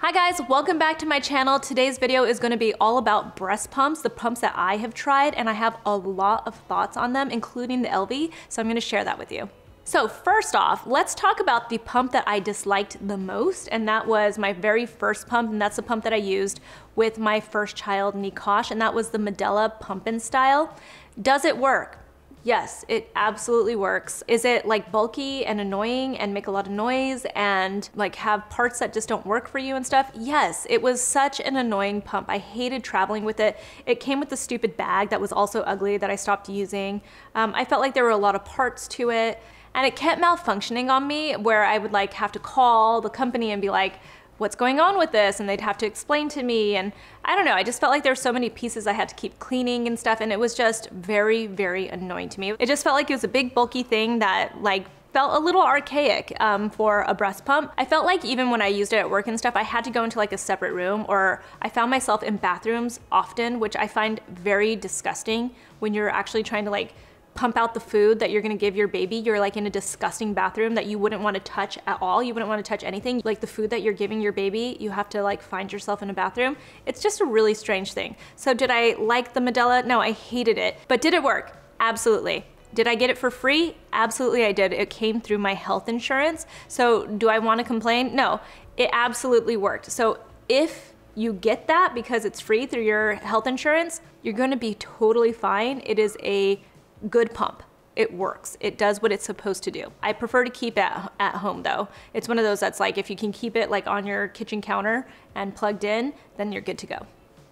Hi guys, welcome back to my channel. Today's video is gonna be all about breast pumps, the pumps that I have tried, and I have a lot of thoughts on them, including the Elvie, so I'm gonna share that with you. So first off, let's talk about the pump that I disliked the most, and that was my very first pump, and that's the pump that I used with my first child, Nikosh, and that was the Medela Pump Style. Does it work? Yes, it absolutely works. Is it like bulky and annoying and make a lot of noise and like have parts that just don't work for you and stuff? Yes, it was such an annoying pump. I hated traveling with it. It came with the stupid bag that was also ugly that I stopped using. Um, I felt like there were a lot of parts to it and it kept malfunctioning on me where I would like have to call the company and be like, what's going on with this and they'd have to explain to me and i don't know i just felt like there were so many pieces i had to keep cleaning and stuff and it was just very very annoying to me it just felt like it was a big bulky thing that like felt a little archaic um, for a breast pump. I felt like even when I used it at work and stuff, I had to go into like a separate room or I found myself in bathrooms often, which I find very disgusting when you're actually trying to like pump out the food that you're gonna give your baby, you're like in a disgusting bathroom that you wouldn't wanna touch at all. You wouldn't wanna touch anything. Like the food that you're giving your baby, you have to like find yourself in a bathroom. It's just a really strange thing. So did I like the Medela? No, I hated it. But did it work? Absolutely. Did I get it for free? Absolutely I did. It came through my health insurance. So do I wanna complain? No, it absolutely worked. So if you get that because it's free through your health insurance, you're gonna be totally fine. It is a good pump. It works. It does what it's supposed to do. I prefer to keep it at home though. It's one of those that's like if you can keep it like on your kitchen counter and plugged in, then you're good to go.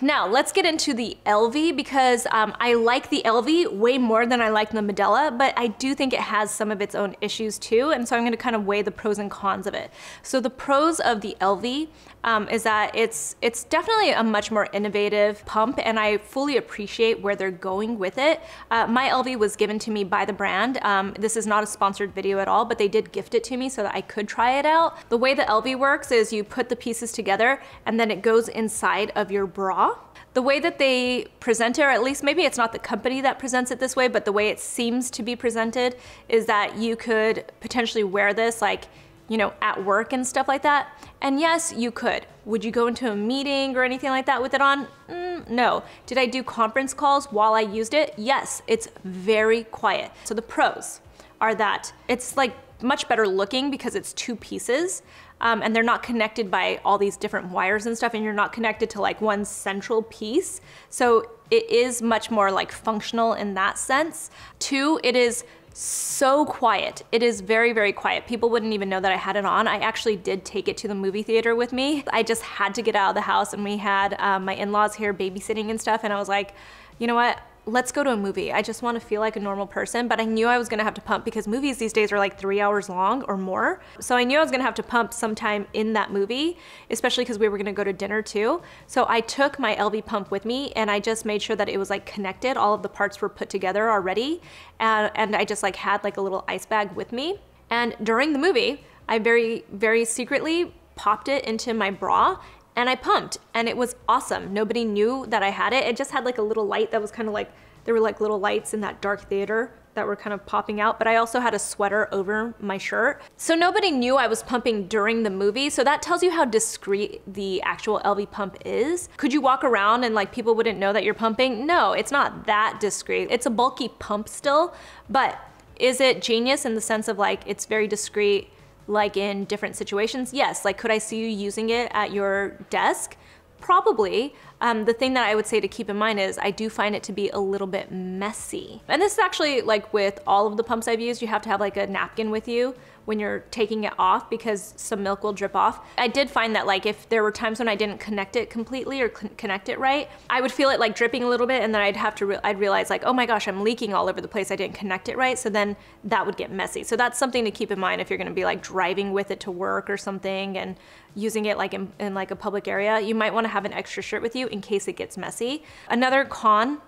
Now let's get into the Elvie because um, I like the Elvie way more than I like the Medela, but I do think it has some of its own issues too, and so I'm gonna kind of weigh the pros and cons of it. So the pros of the Elvie um, is that it's it's definitely a much more innovative pump, and I fully appreciate where they're going with it. Uh, my Elvie was given to me by the brand. Um, this is not a sponsored video at all, but they did gift it to me so that I could try it out. The way the Elvie works is you put the pieces together, and then it goes inside of your bra the way that they present it, or at least maybe it's not the company that presents it this way, but the way it seems to be presented is that you could potentially wear this like, you know, at work and stuff like that. And yes, you could. Would you go into a meeting or anything like that with it on? Mm, no. Did I do conference calls while I used it? Yes, it's very quiet. So the pros are that it's like much better looking because it's two pieces um, and they're not connected by all these different wires and stuff and you're not connected to like one central piece. So it is much more like functional in that sense. Two, it is so quiet. It is very, very quiet. People wouldn't even know that I had it on. I actually did take it to the movie theater with me. I just had to get out of the house and we had um, my in-laws here babysitting and stuff and I was like, you know what? Let's go to a movie. I just want to feel like a normal person, but I knew I was going to have to pump because movies these days are like three hours long or more. So I knew I was going to have to pump sometime in that movie, especially because we were going to go to dinner too. So I took my Elvie pump with me and I just made sure that it was like connected. All of the parts were put together already. And, and I just like had like a little ice bag with me. And during the movie, I very, very secretly popped it into my bra and I pumped and it was awesome. Nobody knew that I had it. It just had like a little light that was kind of like, there were like little lights in that dark theater that were kind of popping out, but I also had a sweater over my shirt. So nobody knew I was pumping during the movie. So that tells you how discreet the actual Elvie pump is. Could you walk around and like people wouldn't know that you're pumping? No, it's not that discreet. It's a bulky pump still, but is it genius in the sense of like it's very discreet? Like in different situations? Yes. Like, could I see you using it at your desk? Probably. Um, the thing that I would say to keep in mind is I do find it to be a little bit messy. And this is actually like with all of the pumps I've used, you have to have like a napkin with you when you're taking it off because some milk will drip off. I did find that like if there were times when I didn't connect it completely or connect it right, I would feel it like dripping a little bit and then I'd have to, re I'd realize like, oh my gosh, I'm leaking all over the place. I didn't connect it right. So then that would get messy. So that's something to keep in mind if you're gonna be like driving with it to work or something and using it like in, in like a public area. You might wanna have an extra shirt with you in case it gets messy. Another con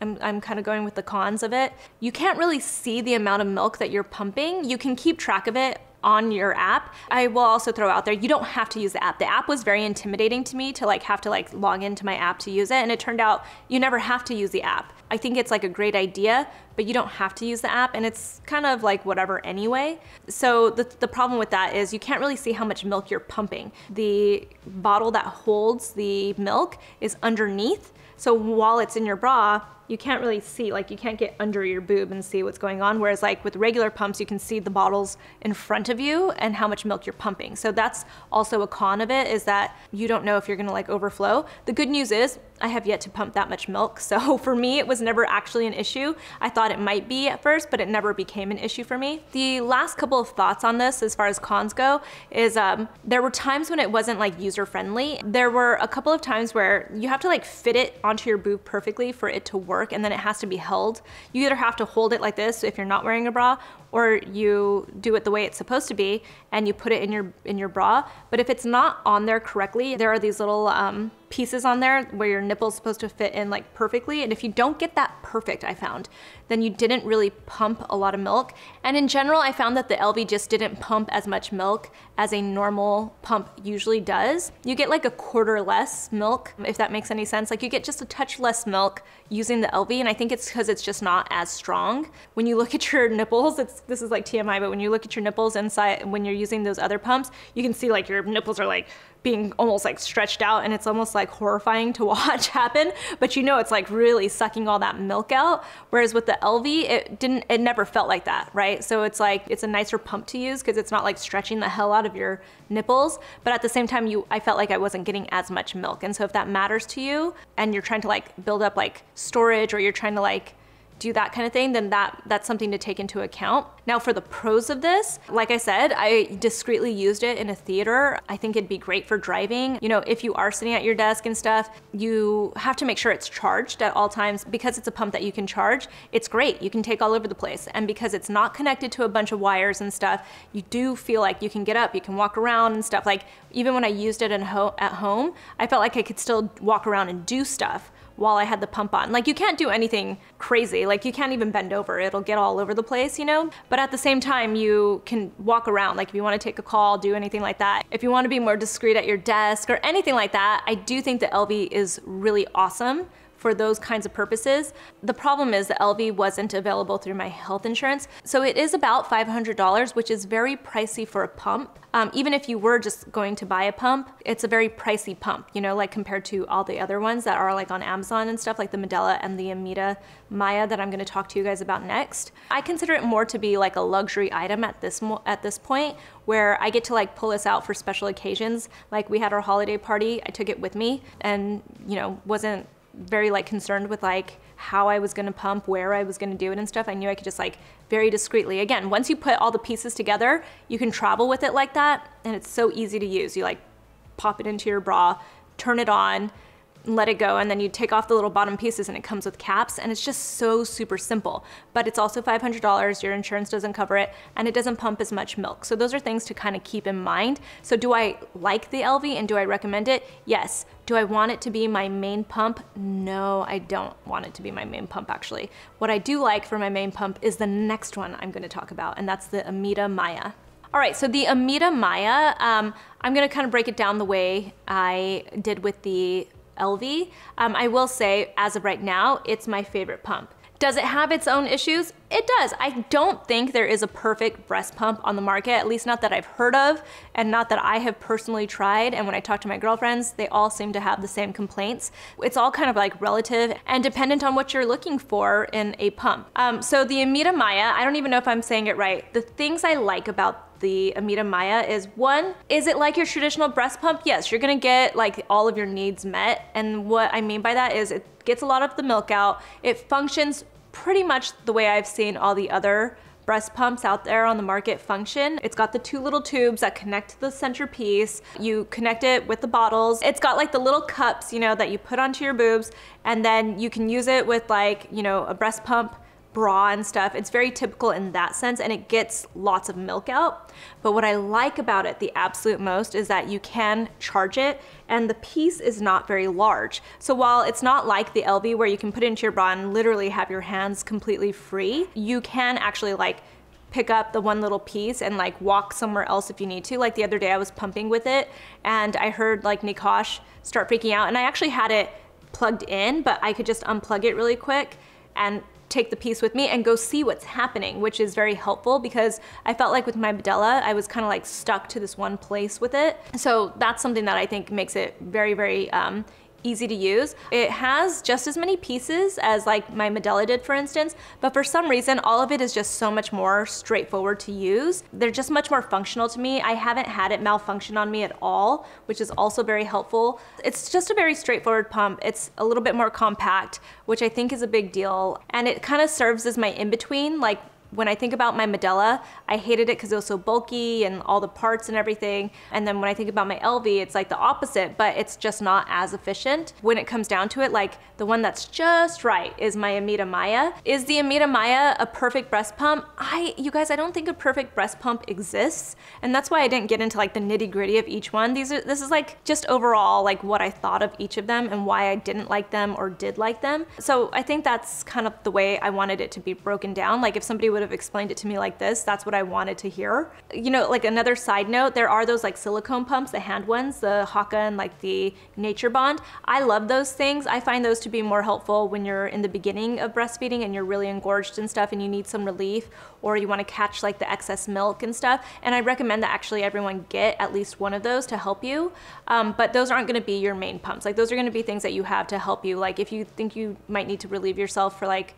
I'm, I'm kind of going with the cons of it. You can't really see the amount of milk that you're pumping. You can keep track of it on your app. I will also throw out there, you don't have to use the app. The app was very intimidating to me to like have to like log into my app to use it. And it turned out you never have to use the app. I think it's like a great idea, but you don't have to use the app and it's kind of like whatever anyway. So the, the problem with that is you can't really see how much milk you're pumping. The bottle that holds the milk is underneath. So while it's in your bra, you can't really see, like you can't get under your boob and see what's going on. Whereas like with regular pumps, you can see the bottles in front of you and how much milk you're pumping. So that's also a con of it is that you don't know if you're gonna like overflow. The good news is I have yet to pump that much milk. So for me, it was never actually an issue. I thought it might be at first, but it never became an issue for me. The last couple of thoughts on this as far as cons go is um, there were times when it wasn't like user friendly. There were a couple of times where you have to like fit it onto your boob perfectly for it to work and then it has to be held. You either have to hold it like this if you're not wearing a bra or you do it the way it's supposed to be and you put it in your in your bra. But if it's not on there correctly, there are these little um, pieces on there where your nipple's supposed to fit in like perfectly. And if you don't get that perfect, I found, then you didn't really pump a lot of milk. And in general, I found that the Elvie just didn't pump as much milk as a normal pump usually does. You get like a quarter less milk, if that makes any sense. Like you get just a touch less milk using the Elvie. and I think it's because it's just not as strong. When you look at your nipples, it's this is like TMI, but when you look at your nipples inside, when you're using those other pumps, you can see like your nipples are like being almost like stretched out and it's almost like horrifying to watch happen. But you know it's like really sucking all that milk out. Whereas with the Elvie, it didn't it never felt like that right? So it's like it's a nicer pump to use because it's not like stretching the hell out of your nipples. But at the same time you I felt like I wasn't getting as much milk. And so if that matters to you and you're trying to like build up like storage or you're trying to like do that kind of thing, then that that's something to take into account. Now for the pros of this, like I said, I discreetly used it in a theater. I think it'd be great for driving. You know, if you are sitting at your desk and stuff, you have to make sure it's charged at all times because it's a pump that you can charge. It's great. You can take all over the place. And because it's not connected to a bunch of wires and stuff, you do feel like you can get up, you can walk around and stuff. Like even when I used it ho at home, I felt like I could still walk around and do stuff while I had the pump on. Like you can't do anything crazy. Like you can't even bend over. It'll get all over the place, you know? But at the same time, you can walk around. Like if you want to take a call, do anything like that. If you want to be more discreet at your desk or anything like that, I do think the Elvie is really awesome for those kinds of purposes. The problem is the Elvie wasn't available through my health insurance. So it is about $500, which is very pricey for a pump. Um, even if you were just going to buy a pump, it's a very pricey pump, you know, like compared to all the other ones that are like on Amazon and stuff like the Medela and the Ameda Mya that I'm gonna talk to you guys about next. I consider it more to be like a luxury item at this, at this point where I get to like pull this out for special occasions. Like we had our holiday party, I took it with me and, you know, wasn't very like concerned with like how I was gonna pump, where I was gonna do it and stuff. I knew I could just like very discreetly. Again, once you put all the pieces together, you can travel with it like that and it's so easy to use. You like pop it into your bra, turn it on, let it go and then you take off the little bottom pieces and it comes with caps and it's just so super simple. But it's also $500 your insurance doesn't cover it and it doesn't pump as much milk. So those are things to kind of keep in mind. So do I like the Elvie and do I recommend it? Yes. Do I want it to be my main pump? No I don't want it to be my main pump actually. What I do like for my main pump is the next one I'm going to talk about and that's the Ameda Mya. All right, so the Ameda Mya, um, I'm gonna kind of break it down the way I did with the Elvie. Um, I will say, as of right now, it's my favorite pump. Does it have its own issues? It does. I don't think there is a perfect breast pump on the market, at least not that I've heard of, and not that I have personally tried. And when I talk to my girlfriends, they all seem to have the same complaints. It's all kind of like relative and dependent on what you're looking for in a pump. Um, so the Ameda Mya, I don't even know if I'm saying it right. The things I like about the Ameda Mya is one, is it like your traditional breast pump? Yes, you're gonna get like all of your needs met. And what I mean by that is it gets a lot of the milk out. It functions pretty much the way I've seen all the other breast pumps out there on the market function. It's got the two little tubes that connect to the centerpiece. You connect it with the bottles. It's got like the little cups, you know, that you put onto your boobs and then you can use it with like, you know, a breast pump bra and stuff. It's very typical in that sense and it gets lots of milk out. But what I like about it the absolute most is that you can charge it and the piece is not very large. So while it's not like the Elvie where you can put it into your bra and literally have your hands completely free, you can actually like pick up the one little piece and like walk somewhere else if you need to. Like the other day I was pumping with it and I heard like Nikosh start freaking out and I actually had it plugged in, but I could just unplug it really quick and take the piece with me and go see what's happening, which is very helpful because I felt like with my Medela, I was kind of like stuck to this one place with it. So that's something that I think makes it very, very um, easy to use. It has just as many pieces as like my Medela did for instance, but for some reason all of it is just so much more straightforward to use. They're just much more functional to me. I haven't had it malfunction on me at all, which is also very helpful. It's just a very straightforward pump. It's a little bit more compact, which I think is a big deal. And it kind of serves as my in-between, like when I think about my Medela, I hated it because it was so bulky and all the parts and everything. And then when I think about my Elvie, it's like the opposite, but it's just not as efficient. When it comes down to it, like the one that's just right is my Ameda Mya. Is the Ameda Mya a perfect breast pump? I, you guys, I don't think a perfect breast pump exists. And that's why I didn't get into like the nitty gritty of each one. These are, this is like just overall like what I thought of each of them and why I didn't like them or did like them. So I think that's kind of the way I wanted it to be broken down. Like if somebody would would have explained it to me like this, that's what I wanted to hear. You know, like another side note, there are those like silicone pumps, the hand ones, the Haakaa and like the Nature Bond. I love those things. I find those to be more helpful when you're in the beginning of breastfeeding and you're really engorged and stuff and you need some relief or you want to catch like the excess milk and stuff. And I recommend that actually everyone get at least one of those to help you. Um, but those aren't going to be your main pumps. Like those are going to be things that you have to help you. Like if you think you might need to relieve yourself for like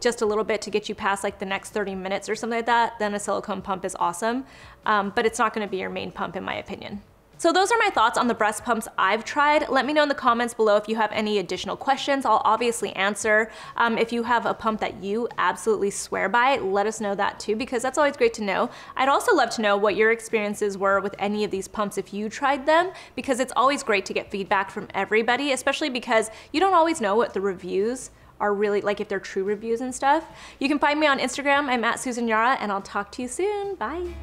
just a little bit to get you past like the next 30 minutes or something like that, then a silicone pump is awesome. Um, but it's not gonna be your main pump in my opinion. So those are my thoughts on the breast pumps I've tried. Let me know in the comments below if you have any additional questions. I'll obviously answer. Um, if you have a pump that you absolutely swear by, let us know that too, because that's always great to know. I'd also love to know what your experiences were with any of these pumps if you tried them, because it's always great to get feedback from everybody, especially because you don't always know what the reviews are really like if they're true reviews and stuff. You can find me on Instagram. I'm at Susan Yara and I'll talk to you soon. Bye.